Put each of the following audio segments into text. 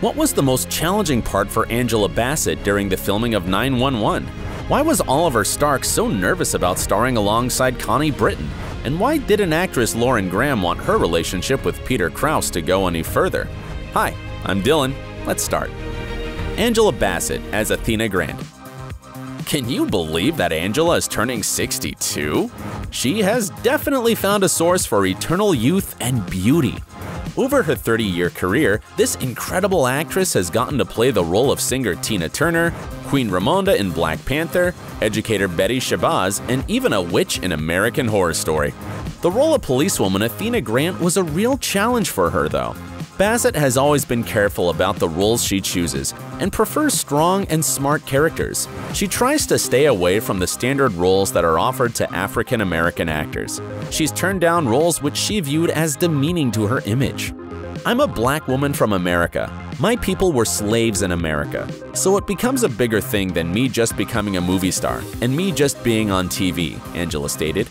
What was the most challenging part for Angela Bassett during the filming of 911? Why was Oliver Stark so nervous about starring alongside Connie Britton? And why didn't actress Lauren Graham want her relationship with Peter Krause to go any further? Hi, I'm Dylan. Let's start. Angela Bassett as Athena Grant. Can you believe that Angela is turning 62? She has definitely found a source for eternal youth and beauty. Over her 30 year career, this incredible actress has gotten to play the role of singer Tina Turner, Queen Ramonda in Black Panther, educator Betty Shabazz, and even a witch in American Horror Story. The role of policewoman Athena Grant was a real challenge for her, though. Bassett has always been careful about the roles she chooses and prefers strong and smart characters. She tries to stay away from the standard roles that are offered to African American actors. She's turned down roles which she viewed as demeaning to her image. I'm a black woman from America. My people were slaves in America, so it becomes a bigger thing than me just becoming a movie star and me just being on TV, Angela stated.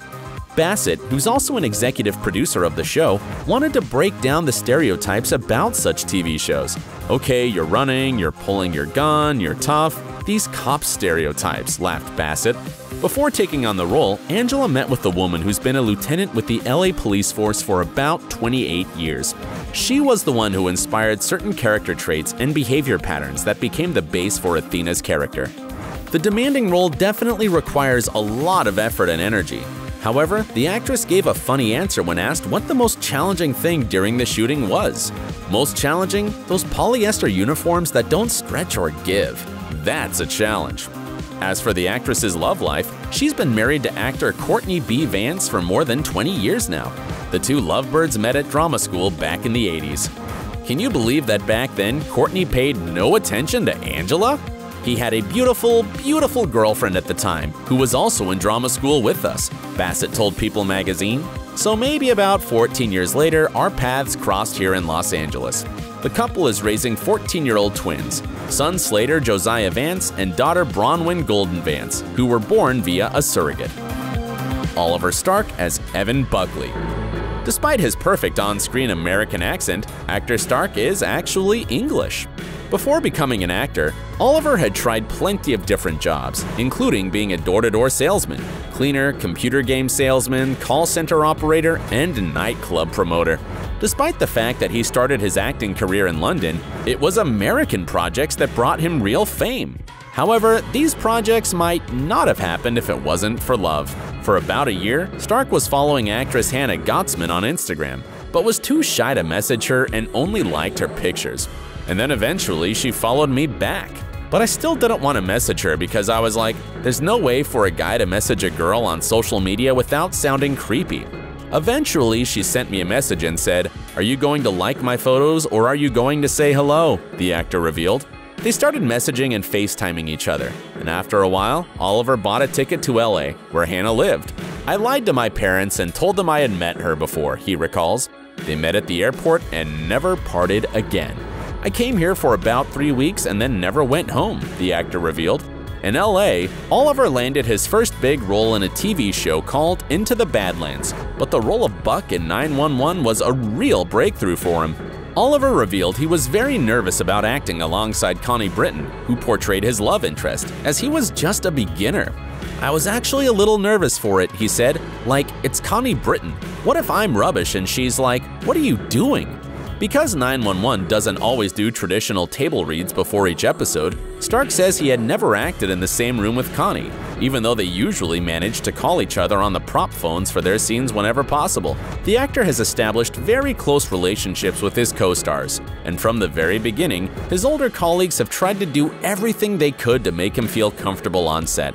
Bassett, who's also an executive producer of the show, wanted to break down the stereotypes about such TV shows. Okay, you're running, you're pulling your gun, you're tough. These cop stereotypes, laughed Bassett. Before taking on the role, Angela met with the woman who's been a lieutenant with the LA police force for about 28 years. She was the one who inspired certain character traits and behavior patterns that became the base for Athena's character. The demanding role definitely requires a lot of effort and energy, However, the actress gave a funny answer when asked what the most challenging thing during the shooting was. Most challenging? Those polyester uniforms that don't stretch or give. That's a challenge. As for the actress's love life, she's been married to actor Courtney B. Vance for more than 20 years now. The two lovebirds met at drama school back in the 80s. Can you believe that back then, Courtney paid no attention to Angela? He had a beautiful, beautiful girlfriend at the time who was also in drama school with us, Bassett told People magazine. So maybe about 14 years later, our paths crossed here in Los Angeles. The couple is raising 14 year old twins, son Slater Josiah Vance and daughter Bronwyn Golden Vance, who were born via a surrogate. Oliver Stark as Evan Buckley. Despite his perfect on screen American accent, actor Stark is actually English. Before becoming an actor, Oliver had tried plenty of different jobs, including being a door to door salesman, cleaner, computer game salesman, call center operator, and nightclub promoter. Despite the fact that he started his acting career in London, it was American projects that brought him real fame. However, these projects might not have happened if it wasn't for love. For about a year, Stark was following actress Hannah Gottesman on Instagram, but was too shy to message her and only liked her pictures. And then eventually she followed me back. But I still didn't want to message her because I was like, there's no way for a guy to message a girl on social media without sounding creepy. Eventually, she sent me a message and said, Are you going to like my photos or are you going to say hello? The actor revealed. They started messaging and FaceTiming each other, and after a while, Oliver bought a ticket to LA, where Hannah lived. I lied to my parents and told them I had met her before, he recalls. They met at the airport and never parted again. I came here for about three weeks and then never went home, the actor revealed. In LA, Oliver landed his first big role in a TV show called Into the Badlands, but the role of Buck in 911 was a real breakthrough for him. Oliver revealed he was very nervous about acting alongside Connie Britton, who portrayed his love interest, as he was just a beginner. I was actually a little nervous for it, he said. Like, it's Connie Britton. What if I'm rubbish and she's like, What are you doing? Because 911 doesn't always do traditional table reads before each episode, Stark says he had never acted in the same room with Connie, even though they usually manage to call each other on the prop phones for their scenes whenever possible. The actor has established very close relationships with his co-stars, and from the very beginning, his older colleagues have tried to do everything they could to make him feel comfortable on set.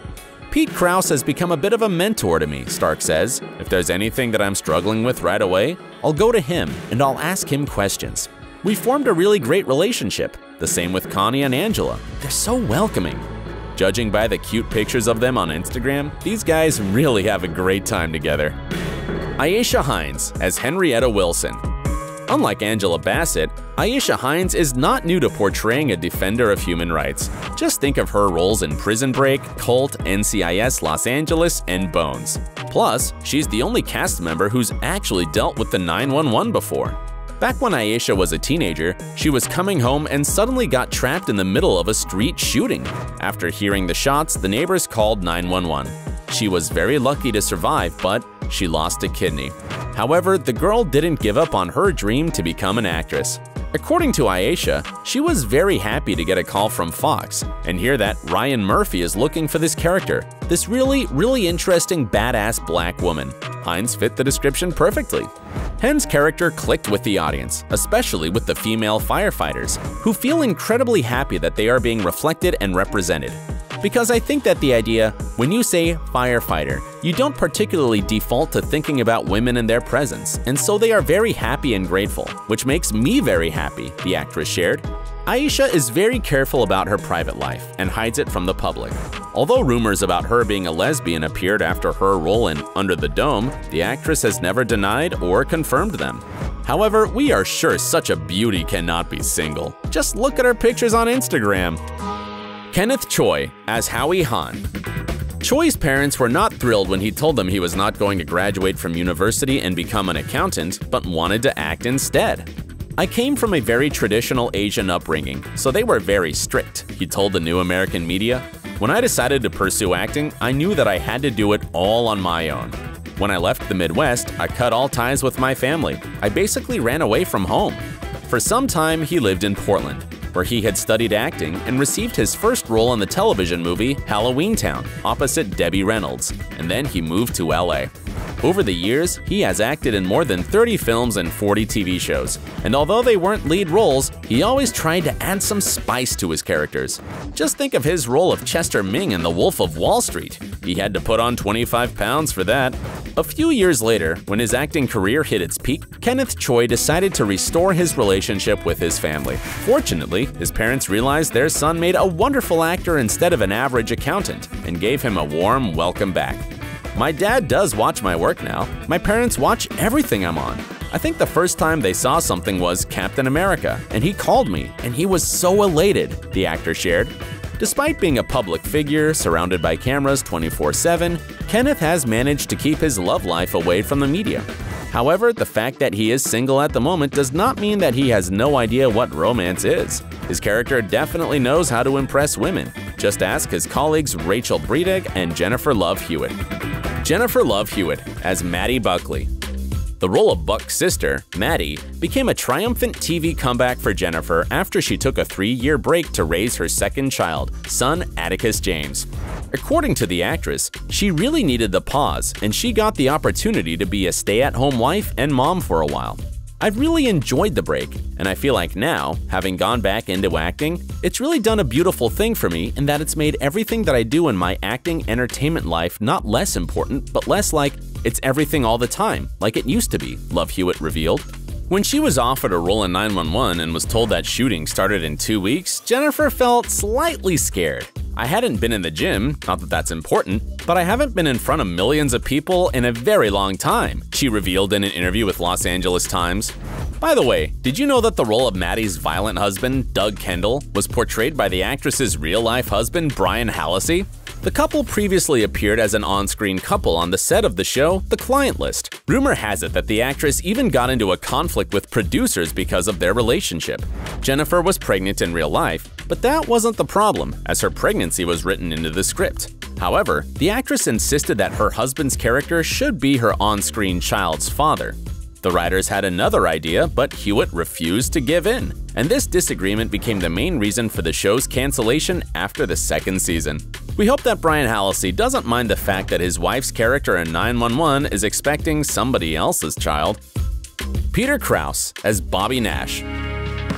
Pete Krause has become a bit of a mentor to me, Stark says. If there's anything that I'm struggling with right away, I'll go to him and I'll ask him questions. We formed a really great relationship. The same with Connie and Angela. They're so welcoming. Judging by the cute pictures of them on Instagram, these guys really have a great time together. Aisha Hinds as Henrietta Wilson. Unlike Angela Bassett, Aisha Hinds is not new to portraying a defender of human rights. Just think of her roles in Prison Break, Cult, NCIS Los Angeles, and Bones. Plus, she's the only cast member who's actually dealt with the 911 before. Back when Aisha was a teenager, she was coming home and suddenly got trapped in the middle of a street shooting. After hearing the shots, the neighbors called 911. She was very lucky to survive, but she lost a kidney. However, the girl didn't give up on her dream to become an actress. According to Aisha, she was very happy to get a call from Fox and hear that Ryan Murphy is looking for this character, this really, really interesting badass black woman. Hinds fit the description perfectly. Hen's character clicked with the audience, especially with the female firefighters, who feel incredibly happy that they are being reflected and represented. Because I think that the idea, when you say firefighter, you don't particularly default to thinking about women and their presence, and so they are very happy and grateful, which makes me very happy, the actress shared. Aisha is very careful about her private life and hides it from the public. Although rumors about her being a lesbian appeared after her role in Under the Dome, the actress has never denied or confirmed them. However, we are sure such a beauty cannot be single. Just look at her pictures on Instagram. Kenneth Choi as Howie Han. Choi's parents were not thrilled when he told them he was not going to graduate from university and become an accountant, but wanted to act instead. I came from a very traditional Asian upbringing, so they were very strict, he told the New American Media. When I decided to pursue acting, I knew that I had to do it all on my own. When I left the Midwest, I cut all ties with my family. I basically ran away from home. For some time, he lived in Portland where he had studied acting and received his first role in the television movie Halloween Town opposite Debbie Reynolds, and then he moved to LA. Over the years, he has acted in more than 30 films and 40 TV shows, and although they weren't lead roles, he always tried to add some spice to his characters. Just think of his role of Chester Ming in The Wolf of Wall Street. He had to put on 25 pounds for that. A few years later, when his acting career hit its peak, Kenneth Choi decided to restore his relationship with his family. Fortunately, his parents realized their son made a wonderful actor instead of an average accountant and gave him a warm welcome back. My dad does watch my work now. My parents watch everything I'm on. I think the first time they saw something was Captain America, and he called me, and he was so elated, the actor shared. Despite being a public figure surrounded by cameras 24 7, Kenneth has managed to keep his love life away from the media. However, the fact that he is single at the moment does not mean that he has no idea what romance is. His character definitely knows how to impress women. Just ask his colleagues Rachel Breedig and Jennifer Love Hewitt. Jennifer Love Hewitt as Maddie Buckley. The role of Buck's sister, Maddie, became a triumphant TV comeback for Jennifer after she took a three year break to raise her second child, son Atticus James. According to the actress, she really needed the pause and she got the opportunity to be a stay at home wife and mom for a while. I've really enjoyed the break, and I feel like now, having gone back into acting, it's really done a beautiful thing for me in that it's made everything that I do in my acting entertainment life not less important, but less like it's everything all the time, like it used to be, Love Hewitt revealed. When she was offered a role in 911 and was told that shooting started in two weeks, Jennifer felt slightly scared. I hadn't been in the gym, not that that's important, but I haven't been in front of millions of people in a very long time, she revealed in an interview with Los Angeles Times. By the way, did you know that the role of Maddie's violent husband, Doug Kendall, was portrayed by the actress's real-life husband, Brian Hallisay? The couple previously appeared as an on-screen couple on the set of the show The Client List. Rumor has it that the actress even got into a conflict with producers because of their relationship. Jennifer was pregnant in real life, but that wasn't the problem, as her pregnancy was written into the script. However, the actress insisted that her husband's character should be her on-screen child's father. The writers had another idea, but Hewitt refused to give in, and this disagreement became the main reason for the show's cancellation after the second season. We hope that Brian Hallisay doesn't mind the fact that his wife's character in 911 is expecting somebody else's child. Peter Krause as Bobby Nash.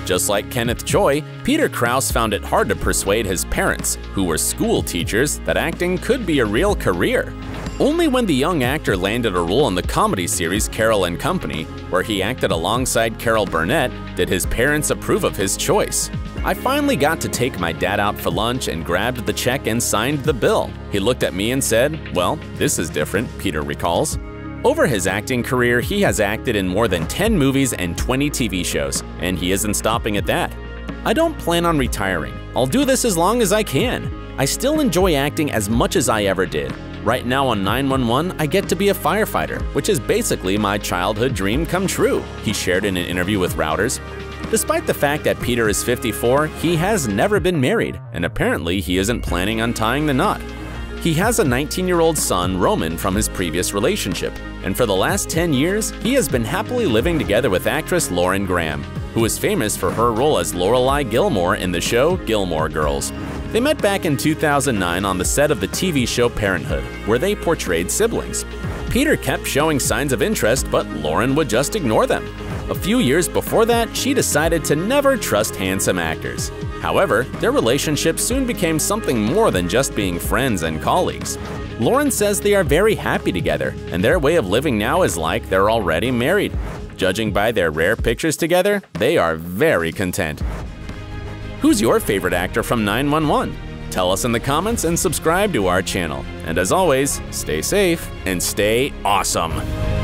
Just like Kenneth Choi, Peter Krause found it hard to persuade his parents, who were school teachers, that acting could be a real career. Only when the young actor landed a role in the comedy series Carol and Company, where he acted alongside Carol Burnett, did his parents approve of his choice. I finally got to take my dad out for lunch and grabbed the check and signed the bill. He looked at me and said, Well, this is different, Peter recalls. Over his acting career, he has acted in more than 10 movies and 20 TV shows, and he isn't stopping at that. I don't plan on retiring. I'll do this as long as I can. I still enjoy acting as much as I ever did. Right now on 911, I get to be a firefighter, which is basically my childhood dream come true, he shared in an interview with Reuters. Despite the fact that Peter is 54, he has never been married, and apparently he isn't planning on tying the knot. He has a 19 year old son, Roman, from his previous relationship, and for the last 10 years, he has been happily living together with actress Lauren Graham, who is famous for her role as Lorelai Gilmore in the show Gilmore Girls. They met back in 2009 on the set of the TV show Parenthood, where they portrayed siblings. Peter kept showing signs of interest, but Lauren would just ignore them. A few years before that, she decided to never trust handsome actors. However, their relationship soon became something more than just being friends and colleagues. Lauren says they are very happy together, and their way of living now is like they're already married. Judging by their rare pictures together, they are very content. Who's your favorite actor from 911? Tell us in the comments and subscribe to our channel. And as always, stay safe and stay awesome.